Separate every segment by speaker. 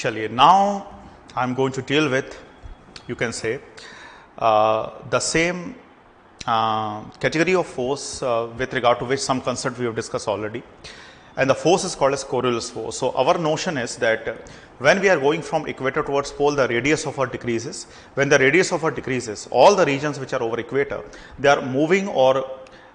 Speaker 1: चलिए now I'm going to deal with you can say uh, the same uh, category of force uh, with regard to which some concept we have discussed already and the force is called as Coriolis force. So our notion is that uh, when we are going from equator towards pole the radius of earth decreases. When the radius of earth decreases all the regions which are over equator they are moving or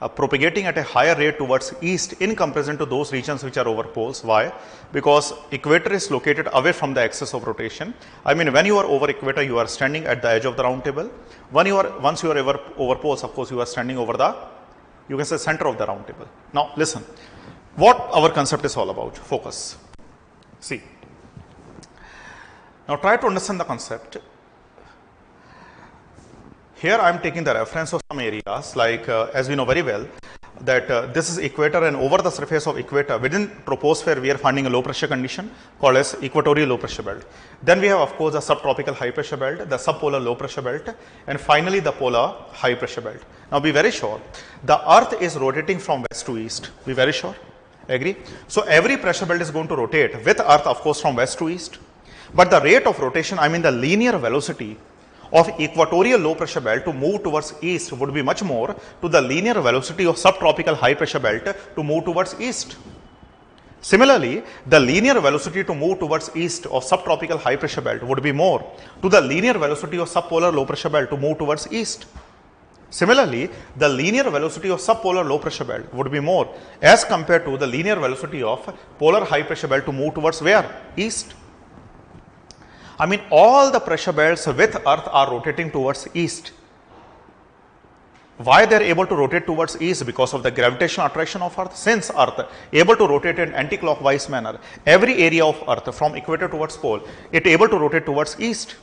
Speaker 1: uh, propagating at a higher rate towards east in comparison to those regions which are over poles. Why? Because equator is located away from the axis of rotation. I mean when you are over equator you are standing at the edge of the round table. When you are once you are over, over poles of course you are standing over the you can say center of the round table. Now listen what our concept is all about focus. See now try to understand the concept here I am taking the reference of some areas like uh, as we know very well that uh, this is equator and over the surface of equator within troposphere we are finding a low pressure condition called as equatorial low pressure belt. Then we have of course the subtropical high pressure belt, the subpolar low pressure belt and finally the polar high pressure belt. Now be very sure the earth is rotating from west to east, be very sure, agree. So every pressure belt is going to rotate with earth of course from west to east but the rate of rotation I mean the linear velocity of equatorial low pressure belt to move towards east would be much more to the linear velocity of subtropical high pressure belt to move towards east. Similarly, the linear velocity to move towards east of subtropical high pressure belt would be more to the linear velocity of subpolar low pressure belt to move towards east. Similarly, the linear velocity of subpolar low pressure belt would be more as compared to the linear velocity of polar high pressure belt to move towards where? East. I mean all the pressure belts with earth are rotating towards east. Why they are able to rotate towards east? Because of the gravitational attraction of earth. Since earth able to rotate in anti-clockwise manner, every area of earth from equator towards pole, it able to rotate towards east.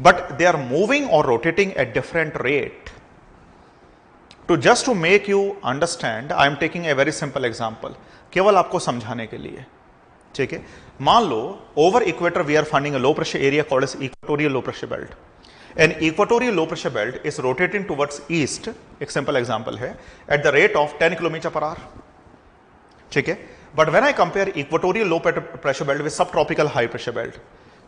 Speaker 1: But they are moving or rotating at different rate. To just to make you understand, I am taking a very simple example. केवल आपको समझाने के लिए ठीक है? मान लो over equator we are finding a low pressure area called is equatorial low pressure belt an equatorial low pressure belt is rotating towards east एक simple example है at the rate of ten kilometre per hour ठीक है? But when I compare equatorial low pressure belt with subtropical high pressure belt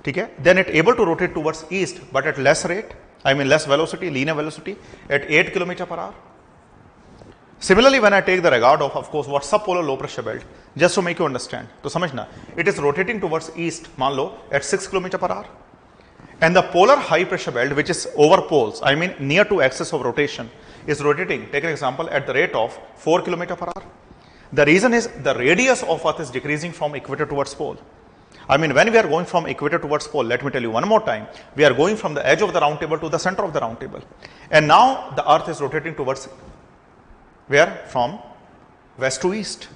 Speaker 1: ठीक है? Then it able to rotate towards east but at less rate I mean less velocity linear velocity at eight kilometre per hour Similarly, when I take the regard of, of course, what subpolar low pressure belt, just to make you understand, to understand, it is rotating towards east, Manlo at 6 km per hour. And the polar high pressure belt, which is over poles, I mean near to axis of rotation, is rotating, take an example, at the rate of 4 km per hour. The reason is the radius of earth is decreasing from equator towards pole. I mean, when we are going from equator towards pole, let me tell you one more time, we are going from the edge of the round table to the center of the round table. And now the earth is rotating towards where? From west to east.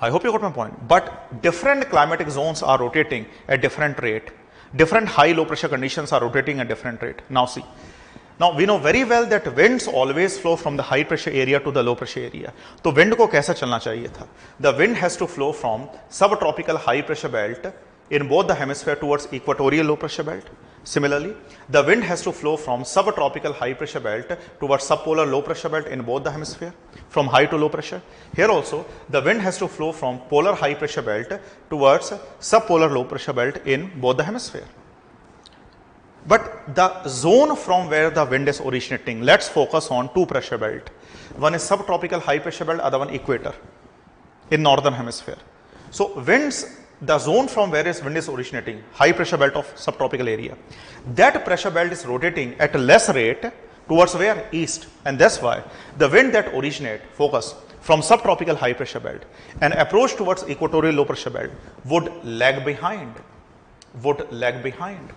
Speaker 1: I hope you got my point. But different climatic zones are rotating at different rate. Different high low pressure conditions are rotating at different rate. Now see. Now we know very well that winds always flow from the high pressure area to the low pressure area. तो wind को कैसा चलना चाहिए था? The wind has to flow from subtropical high pressure belt in both the hemisphere towards equatorial low pressure belt. Similarly, the wind has to flow from subtropical high pressure belt towards subpolar low pressure belt in both the hemisphere from high to low pressure. Here also, the wind has to flow from polar high pressure belt towards subpolar low pressure belt in both the hemisphere. But the zone from where the wind is originating, let's focus on two pressure belt. One is subtropical high pressure belt, other one equator in northern hemisphere. So winds the zone from where is wind is originating, high pressure belt of subtropical area. That pressure belt is rotating at a less rate towards where? East. And that's why the wind that originate, focus, from subtropical high pressure belt and approach towards equatorial low pressure belt would lag behind. Would lag behind.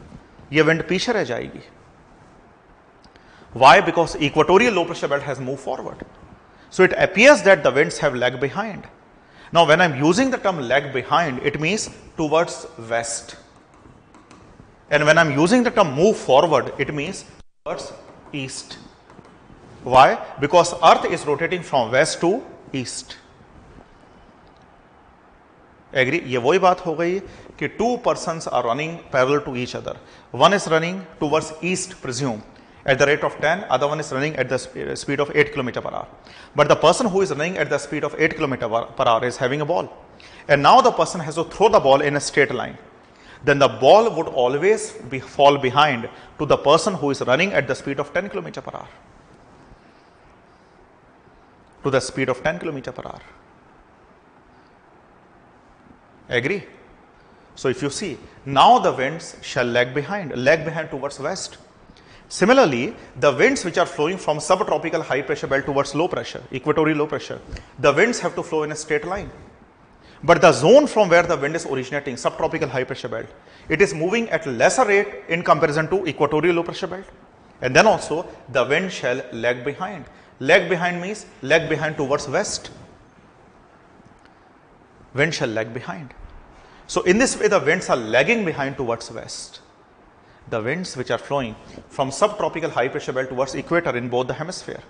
Speaker 1: ये wind पीछे रह जाएगी. Why? Because equatorial low pressure belt has moved forward. So it appears that the winds have lagged behind. Now, when I am using the term lag behind, it means towards west. And when I am using the term move forward, it means towards east. Why? Because earth is rotating from west to east. Agree? ये वही बात हो गई कि two persons are running parallel to each other. One is running towards east, presume, at the rate of 10, other one is running at the sp- speed of 8 km per hour. But the person who is running at the speed of 8 km per hour is having a ball. And now the person has to throw the ball in a straight line. Then the ball would always be, fall behind to the person who is running at the speed of 10 km per hour. To the speed of 10 km per hour. Agree? So if you see, now the winds shall lag behind, lag behind towards west. Similarly, the winds which are flowing from subtropical high pressure belt towards low pressure, equatorial low pressure, the winds have to flow in a straight line. But the zone from where the wind is originating, subtropical high pressure belt, it is moving at lesser rate in comparison to equatorial low pressure belt. And then also the wind shall lag behind. Lag behind means lag behind towards west. Wind shall lag behind. So in this way the winds are lagging behind towards west. The winds which are flowing from subtropical high pressure belt towards equator in both the hemisphere.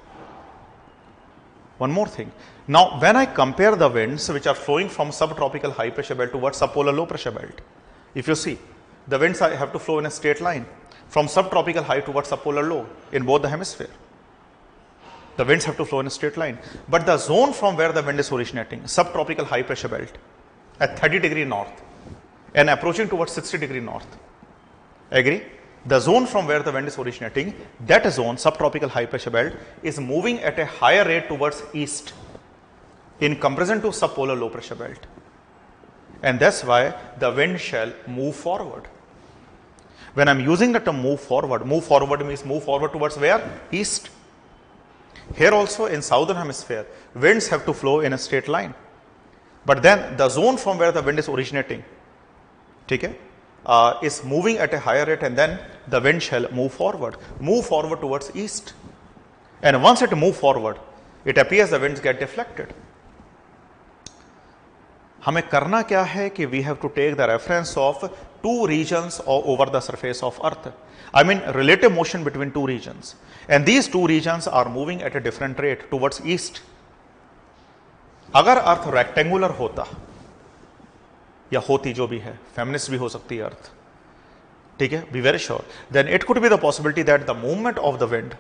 Speaker 1: One more thing. Now, when I compare the winds which are flowing from subtropical high pressure belt towards subpolar low pressure belt, if you see, the winds have to flow in a straight line from subtropical high towards subpolar low in both the hemisphere. The winds have to flow in a straight line. But the zone from where the wind is originating, subtropical high pressure belt, at 30 degree north and approaching towards 60 degree north. Agree? The zone from where the wind is originating, that zone, subtropical high pressure belt, is moving at a higher rate towards east in comparison to subpolar low pressure belt. And that's why the wind shall move forward. When I'm using the term move forward, move forward means move forward towards where? East. Here also in southern hemisphere, winds have to flow in a straight line. But then the zone from where the wind is originating, take okay, uh, is moving at a higher rate and then the wind shall move forward, move forward towards east. And once it move forward, it appears the winds get deflected. हमें करना क्या है कि we have to take the reference of two reasons over the surface of earth I mean relative motion between two regions and these two regions are moving at a different rate towards east अगर अर्थ rectangular होता या होती जो भी है feminist भी हो सकती है अर्थ ठीक है be very sure then it could be the possibility that the movement of the wind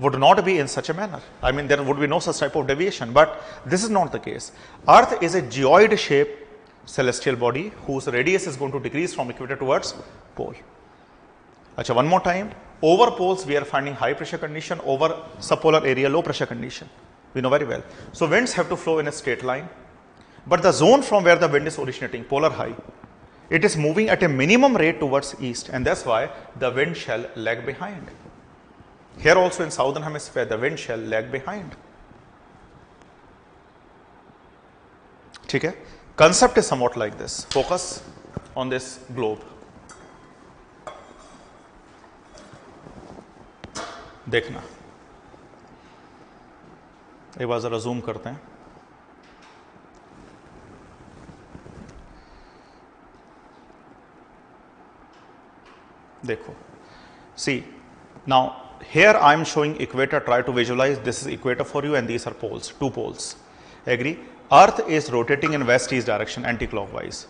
Speaker 1: would not be in such a manner. I mean, there would be no such type of deviation, but this is not the case. Earth is a geoid shaped celestial body whose radius is going to decrease from equator towards pole. Achha, one more time. Over poles, we are finding high pressure condition, over subpolar area, low pressure condition. We know very well. So, winds have to flow in a straight line, but the zone from where the wind is originating, polar high, it is moving at a minimum rate towards east, and that's why the wind shall lag behind. Here also in southern hemisphere, the wind shall lag behind. ठीक है concept is somewhat like this focus on this globe देखना एक बार जरा zoom करते हैं देखो। See now here I am showing equator try to visualize this is equator for you and these are poles two poles. Agree? Earth is rotating in west east direction anticlockwise.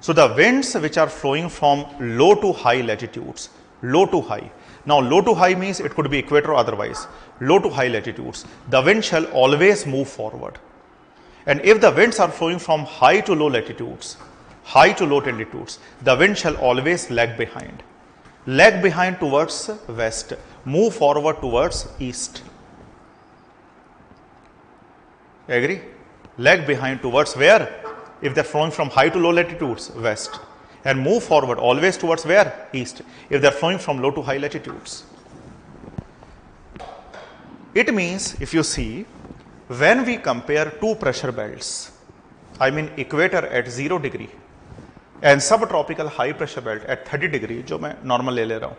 Speaker 1: So the winds which are flowing from low to high latitudes low to high. Now low to high means it could be equator otherwise. Low to high latitudes. The wind shall always move forward. And if the winds are flowing from high to low latitudes high to low latitudes the wind shall always lag behind lag behind towards west, move forward towards east. Agree? Leg behind towards where? If they're flowing from high to low latitudes, west. And move forward always towards where? East. If they're flowing from low to high latitudes. It means, if you see, when we compare two pressure belts, I mean equator at 0 degree and subtropical high pressure belt at 30 degree जो मैं normal ले ले रहा हूँ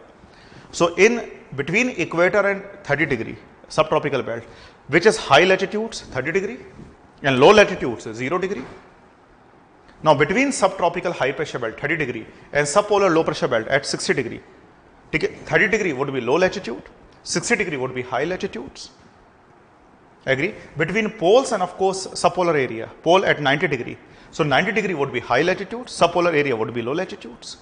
Speaker 1: so in between equator and 30 degree subtropical belt which is high latitudes 30 degree and low latitudes 0 degree now between subtropical high pressure belt 30 degree and subpolar low pressure belt at 60 degree 30 degree would be low latitude 60 degree would be high latitudes agree between poles and of course subpolar area pole at 90 degree so 90 degree would be high latitude, subpolar area would be low latitudes.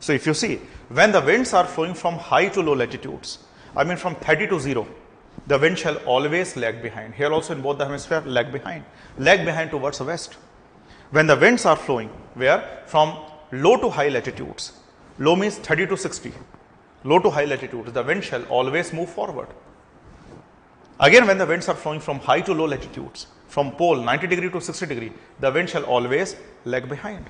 Speaker 1: So if you see, when the winds are flowing from high to low latitudes, I mean from 30 to 0, the wind shall always lag behind. Here also in both the hemisphere, lag behind. Lag behind towards the west. When the winds are flowing, where? From low to high latitudes. Low means 30 to 60. Low to high latitudes, the wind shall always move forward. Again, when the winds are flowing from high to low latitudes, from pole 90 degree to 60 degree, the wind shall always lag behind.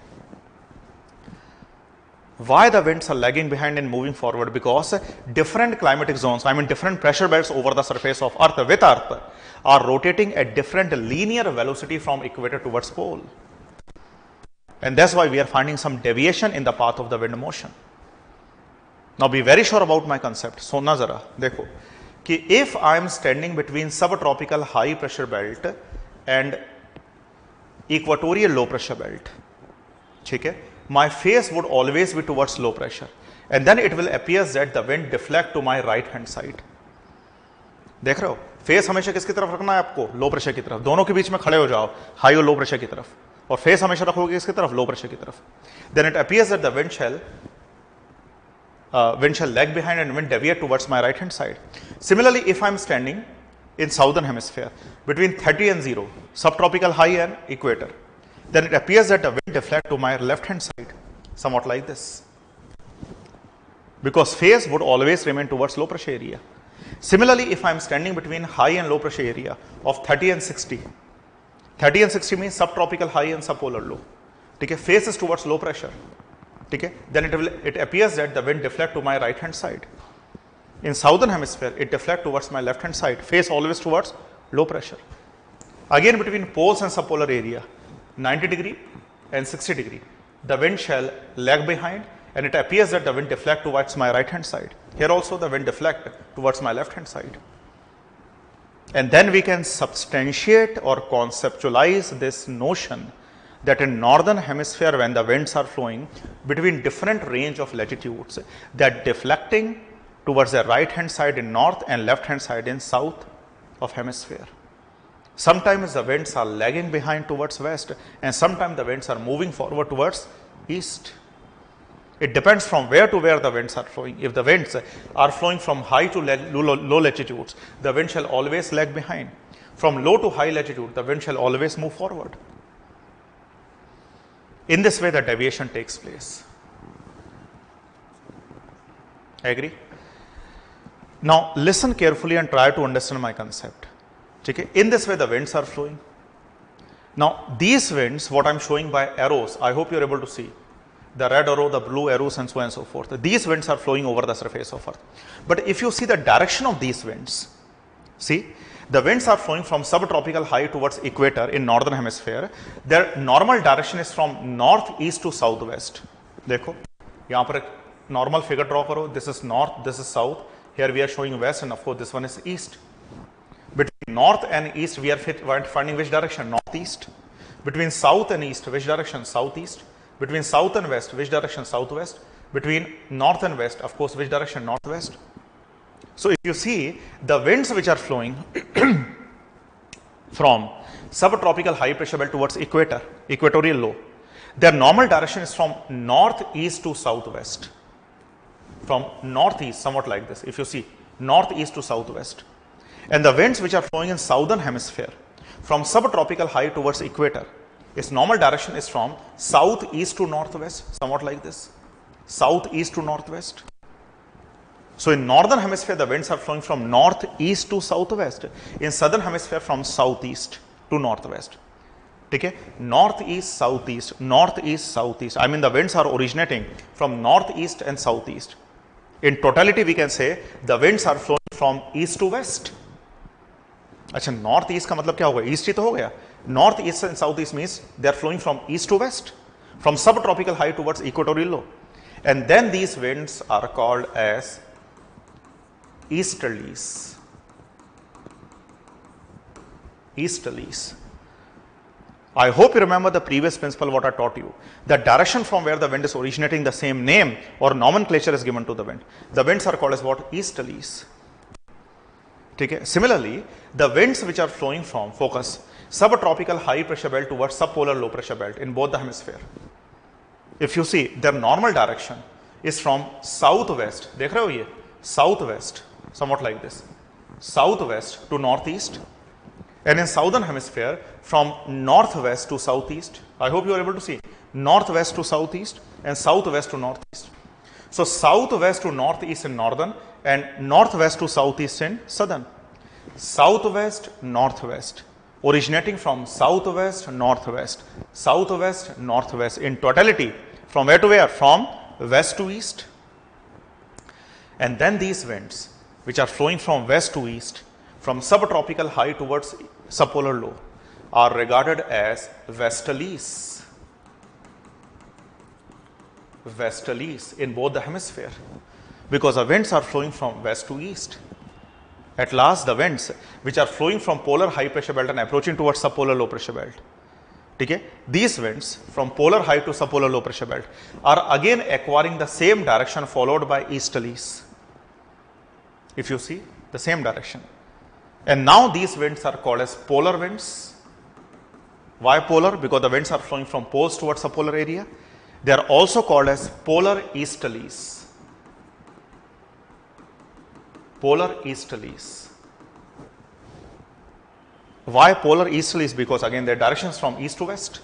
Speaker 1: Why the winds are lagging behind and moving forward? Because different climatic zones, I mean different pressure belts over the surface of Earth with Earth are rotating at different linear velocity from equator towards pole. And that's why we are finding some deviation in the path of the wind motion. Now be very sure about my concept. So na zara, dekho. कि if I am standing between subtropical high pressure belt and equatorial low pressure belt ठीक है? My face would always be towards low pressure and then it will appear that the wind deflect to my right hand side देख रहे हो? Face हमेशा किसकी तरफ़ रखना है आपको? लो प्रेशर की तरफ़। दोनों के बीच में खड़े हो जाओ। हाई और लो प्रेशर की तरफ़। और फेस हमेशा रखोगे किसकी तरफ़? लो प्रेशर की तरफ़। Then it appears at the wind shall Uh, wind shall lag behind and wind deviate towards my right hand side. Similarly, if I am standing in southern hemisphere between 30 and 0, subtropical high and equator, then it appears that the wind deflect to my left hand side, somewhat like this. Because phase would always remain towards low pressure area. Similarly, if I am standing between high and low pressure area of 30 and 60, 30 and 60 means subtropical high and subpolar low. Okay, phase is towards low pressure. Okay, then it appears that the wind deflect to my right hand side. In southern hemisphere, it deflect towards my left hand side, face always towards low pressure. Again, between poles and subpolar area, 90 degree and 60 degree, the wind shall lag behind and it appears that the wind deflect towards my right hand side. Here also the wind deflect towards my left hand side. And then we can substantiate or conceptualize this notion that in northern hemisphere when the winds are flowing between different range of latitudes that deflecting towards the right hand side in north and left hand side in south of hemisphere. Sometimes the winds are lagging behind towards west and sometimes the winds are moving forward towards east. It depends from where to where the winds are flowing. If the winds are flowing from high to low latitudes the wind shall always lag behind. From low to high latitude the wind shall always move forward in this way, the deviation takes place. I agree? Now, listen carefully and try to understand my concept. Okay? In this way, the winds are flowing. Now, these winds, what I am showing by arrows, I hope you are able to see the red arrow, the blue arrows, and so on and so forth. These winds are flowing over the surface of Earth. But if you see the direction of these winds, see, the winds are flowing from subtropical high towards equator in northern hemisphere. Their normal direction is from northeast to southwest. देखो यहाँ पर एक normal figure draw करो. This is north, this is south. Here we are showing west, and of course this one is east. Between north and east, we are finding which direction? Northeast. Between south and east, which direction? Southeast. Between south and west, which direction? Southwest. Between north and west, of course, which direction? Northwest. So, if you see the winds which are flowing from subtropical high pressure belt towards equator, equatorial low, their normal direction is from northeast to southwest. From northeast, somewhat like this, if you see northeast to southwest. And the winds which are flowing in southern hemisphere from subtropical high towards equator, its normal direction is from southeast to northwest, somewhat like this, southeast to northwest. So in northern hemisphere, the winds are flowing from northeast to southwest. In southern hemisphere, from southeast to northwest. Okay? Northeast, southeast, northeast, southeast. I mean, the winds are originating from northeast and southeast. In totality, we can say the winds are flowing from east to west. अच्छा north east का मतलब क्या होगा east ही तो हो गया north east and south east means they are flowing from east to waste from सब tropical high towards equatorial low and then these winds are called as easterlies. Easterlies. I hope you remember the previous principle what I taught you. The direction from where the wind is originating the same name or nomenclature is given to the wind. The winds are called as what? Easterlies. Okay. Similarly, the winds which are flowing from focus subtropical high pressure belt towards subpolar low pressure belt in both the hemisphere. If you see their normal direction is from southwest. देख रहे हो ये? Southwest somewhat like this. Southwest to northeast and in southern hemisphere from northwest to southeast. I hope you are able to see. Northwest to southeast and southwest to northeast. So southwest to northeast in northern and northwest to southeast in southern. Southwest northwest. Originating from southwest northwest. Southwest northwest. In totality from where to where? From west to east. And then these winds which are flowing from west to east from subtropical high towards subpolar low are regarded as westerlies. Westerlies in both the hemisphere because the winds are flowing from west to east. At last, the winds which are flowing from polar high pressure belt and approaching towards subpolar low pressure belt. Okay? These winds from polar high to subpolar low pressure belt are again acquiring the same direction followed by easterlies. If you see the same direction. And now these winds are called as polar winds. Why polar? Because the winds are flowing from poles towards a polar area. They are also called as polar easterlies. Polar easterlies. Why polar easterlies? Because again their directions from east to west,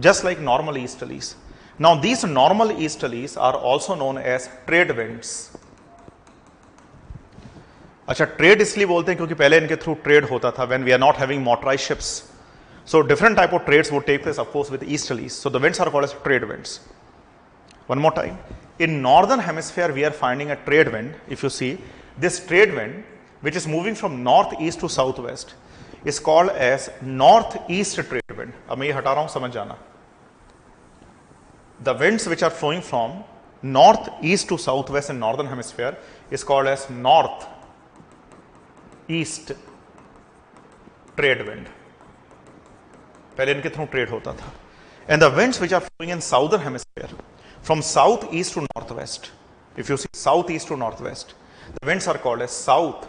Speaker 1: just like normal easterlies. Now these normal easterlies are also known as trade winds. अच्छा trade इसलिए बोलते हैं क्योंकि पहले इनके through trade होता था when we are not having motorise ships so different type of trades वो take place of course with easterlies so that's are call trade winds one more time in northern hemisphere we are finding a trade wind if you see this trade wind which is moving from north east to south west is called as north east trade wind अब मैं ये हटा रहा हूँ, समझ जाना। The winds which are flowing from north east to south west in northern hemisphere is called as north east trade wind. पहले इनके थ्रू ट्रेड होता था। And the winds which are flowing in southern hemisphere from south east to north west if you see south east to north west the winds are called as south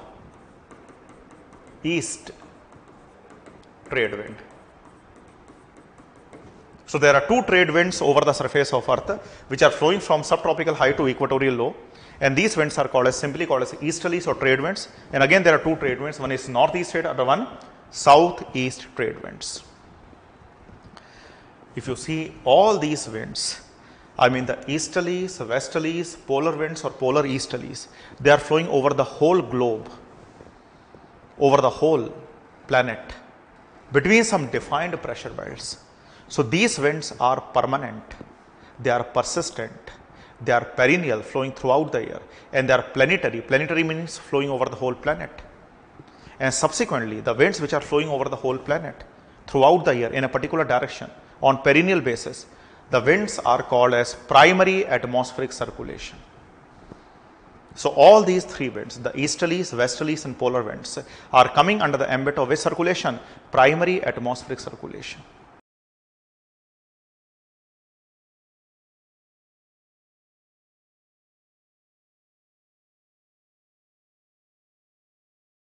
Speaker 1: east trade wind so there are two trade winds over the surface of earth, which are flowing from subtropical high to equatorial low. And these winds are called as simply called as easterlies or trade winds. And again, there are two trade winds. One is northeast trade, other one southeast trade winds. If you see all these winds, I mean the easterlies, westerlies, polar winds or polar easterlies, they are flowing over the whole globe, over the whole planet, between some defined pressure belts. So these winds are permanent, they are persistent, they are perennial, flowing throughout the year, and they are planetary. Planetary means flowing over the whole planet. And subsequently, the winds which are flowing over the whole planet throughout the year in a particular direction on perennial basis, the winds are called as primary atmospheric circulation. So all these three winds, the easterlies, westerlies and polar winds are coming under the ambit of which circulation? Primary atmospheric circulation.